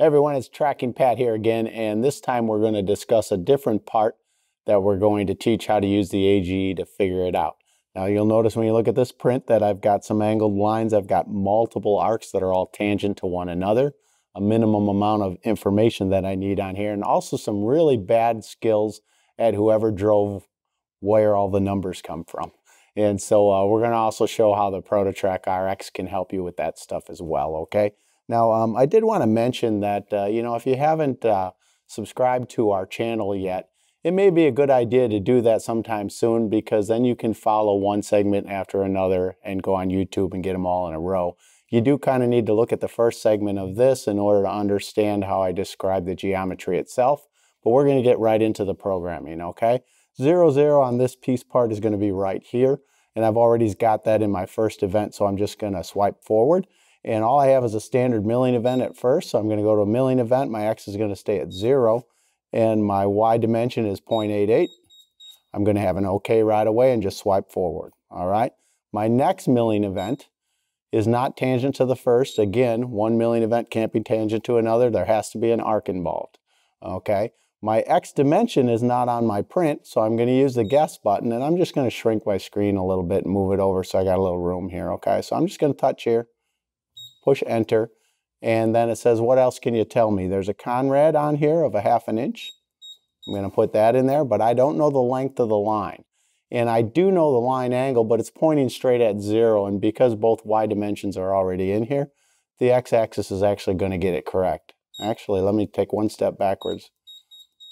Hey everyone, it's TRAKing Pat here again, and this time we're going to discuss a different part that we're going to teach how to use the AGE to figure it out. Now you'll notice when you look at this print that I've got some angled lines, I've got multiple arcs that are all tangent to one another, a minimum amount of information that I need on here, and also some really bad skills at whoever drove where all the numbers come from. And so uh, we're going to also show how the ProtoTRAK RX can help you with that stuff as well, okay? Now, um, I did want to mention that, uh, you know, if you haven't uh, subscribed to our channel yet, it may be a good idea to do that sometime soon because then you can follow one segment after another and go on YouTube and get them all in a row. You do kind of need to look at the first segment of this in order to understand how I describe the geometry itself, but we're going to get right into the programming, okay? Zero, zero on this piece part is going to be right here, and I've already got that in my first event, so I'm just going to swipe forward. And all I have is a standard milling event at first. So I'm going to go to a milling event. My X is going to stay at zero. And my Y dimension is 0.88. I'm going to have an OK right away and just swipe forward. All right. My next milling event is not tangent to the first. Again, one milling event can't be tangent to another. There has to be an arc involved. Okay. My X dimension is not on my print, so I'm going to use the guess button, and I'm just going to shrink my screen a little bit and move it over so I got a little room here, okay? So I'm just going to touch here push enter, and then it says, what else can you tell me? There's a Conrad on here of a half an inch. I'm going to put that in there, but I don't know the length of the line. And I do know the line angle, but it's pointing straight at zero. And because both Y dimensions are already in here, the x-axis is actually going to get it correct. Actually, let me take one step backwards.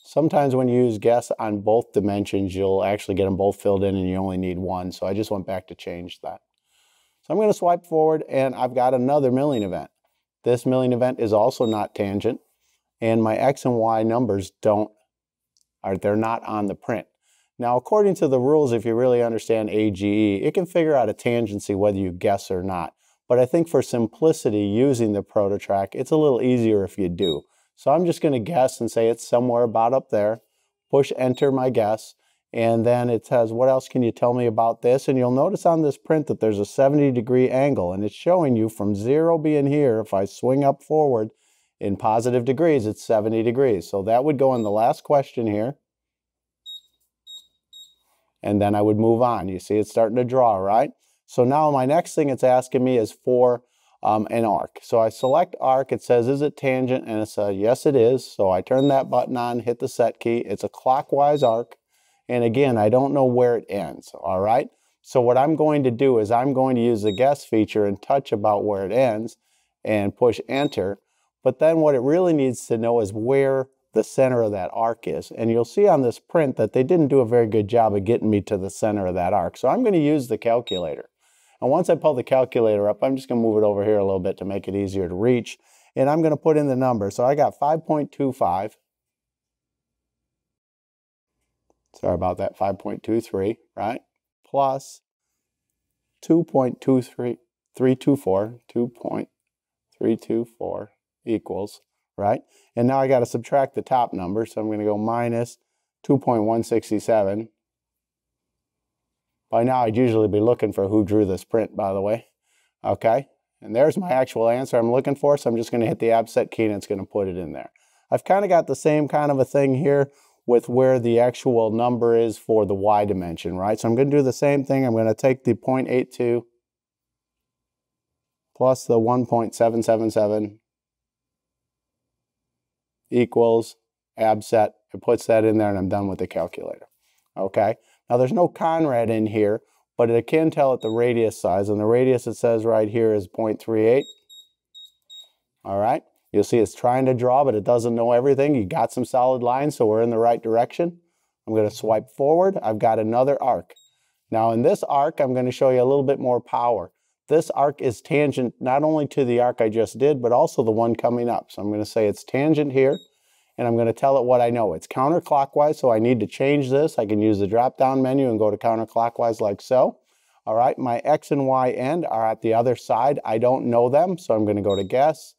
Sometimes when you use guess on both dimensions, you'll actually get them both filled in and you only need one. So I just went back to change that. So I'm going to swipe forward and I've got another milling event. This milling event is also not tangent and my X and Y numbers don't, are they're not on the print. Now, according to the rules, if you really understand AGE, it can figure out a tangency whether you guess or not. But I think for simplicity, using the ProtoTRAK, it's a little easier if you do. So I'm just going to guess and say it's somewhere about up there. Push enter my guess. And then it says, what else can you tell me about this? And you'll notice on this print that there's a 70 degree angle and it's showing you from zero being here, if I swing up forward in positive degrees, it's 70 degrees. So that would go in the last question here. And then I would move on. You see it's starting to draw, right? So now my next thing it's asking me is for um, an arc. So I select arc, it says, is it tangent? And it says, yes, it is. So I turn that button on, hit the set key. It's a clockwise arc. And again, I don't know where it ends, all right? So what I'm going to do is I'm going to use the guess feature and touch about where it ends and push enter. But then what it really needs to know is where the center of that arc is. And you'll see on this print that they didn't do a very good job of getting me to the center of that arc. So I'm going to use the calculator. And once I pull the calculator up, I'm just going to move it over here a little bit to make it easier to reach. And I'm going to put in the number. So I got 5.25 sorry about that, 5.23, right? Plus 2.23, 324, 2.324 equals, right? And now I got to subtract the top number, so I'm going to go minus 2.167. By now, I'd usually be looking for who drew this print, by the way. Okay, and there's my actual answer I'm looking for, so I'm just going to hit the abset key and it's going to put it in there. I've kind of got the same kind of a thing here with where the actual number is for the y dimension, right? So I'm going to do the same thing. I'm going to take the 0.82 plus the 1.777 equals abset. It puts that in there and I'm done with the calculator. Okay. Now there's no Conrad in here, but it can tell it the radius size. And the radius it says right here is 0.38. All right. You'll see it's trying to draw, but it doesn't know everything. You got some solid lines, so we're in the right direction. I'm going to swipe forward. I've got another arc. Now in this arc, I'm going to show you a little bit more power. This arc is tangent not only to the arc I just did, but also the one coming up. So I'm going to say it's tangent here, and I'm going to tell it what I know. It's counterclockwise, so I need to change this. I can use the drop-down menu and go to counterclockwise like so. All right, my X and Y end are at the other side. I don't know them, so I'm going to go to guess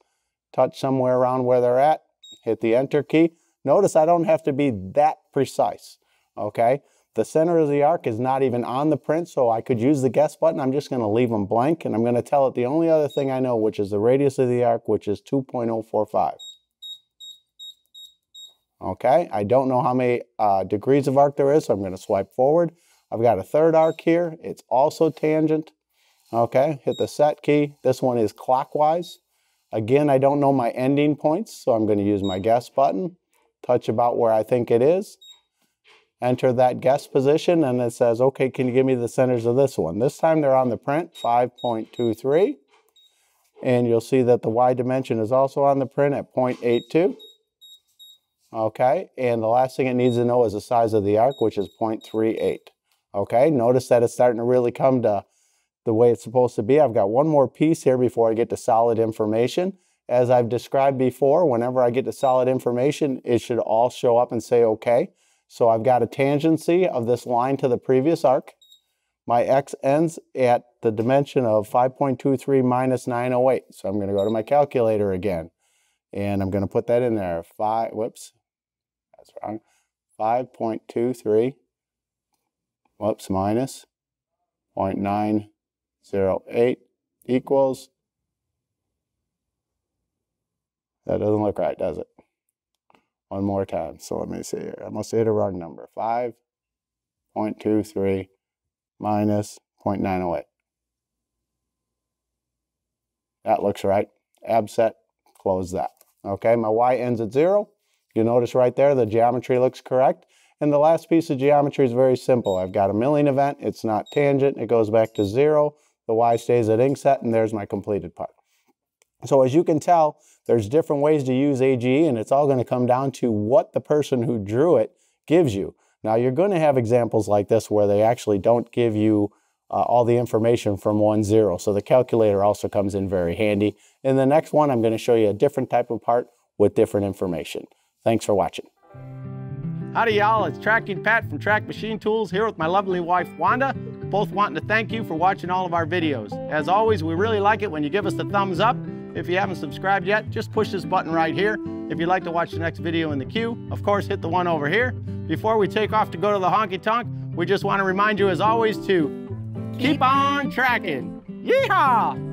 touch somewhere around where they're at, hit the enter key. Notice I don't have to be that precise, okay? The center of the arc is not even on the print, so I could use the guess button. I'm just gonna leave them blank, and I'm gonna tell it the only other thing I know, which is the radius of the arc, which is 2.045. Okay, I don't know how many uh, degrees of arc there is, so I'm going to swipe forward. I've got a third arc here. It's also tangent. Okay, hit the set key. This one is clockwise. Again, I don't know my ending points, so I'm going to use my guess button. Touch about where I think it is. Enter that guess position, and it says, okay, can you give me the centers of this one? This time they're on the print, 5.23. And you'll see that the Y dimension is also on the print at 0.82. Okay, and the last thing it needs to know is the size of the arc, which is 0.38. Okay, notice that it's starting to really come to the way it's supposed to be. I've got one more piece here before I get to solid information. As I've described before, whenever I get to solid information, it should all show up and say okay. So I've got a tangency of this line to the previous arc. My x ends at the dimension of 5.23 minus 908. So I'm going to go to my calculator again. And I'm going to put that in there. Five, whoops, that's wrong. 5.23, whoops, minus 0.9 zero equals. That doesn't look right, does it? One more time. So let me see here. I must hit a wrong number. 5.23 minus 0.908. That looks right. Abset, close that. Okay, my y ends at zero. You notice right there the geometry looks correct. And the last piece of geometry is very simple. I've got a milling event. It's not tangent. It goes back to zero. The Y stays at inset, and there's my completed part. So as you can tell, there's different ways to use AGE, and it's all going to come down to what the person who drew it gives you. Now, you're going to have examples like this where they actually don't give you uh, all the information from 1-0, so the calculator also comes in very handy. In the next one, I'm going to show you a different type of part with different information. Thanks for watching. Howdy y'all, it's TRAKing Pat from TRAK Machine Tools here with my lovely wife Wanda both wanting to thank you for watching all of our videos. As always, we really like it when you give us the thumbs up. If you haven't subscribed yet, just push this button right here. If you'd like to watch the next video in the queue, of course, hit the one over here. Before we take off to go to the honky tonk, we just want to remind you, as always, to keep on tracking. Yeehaw!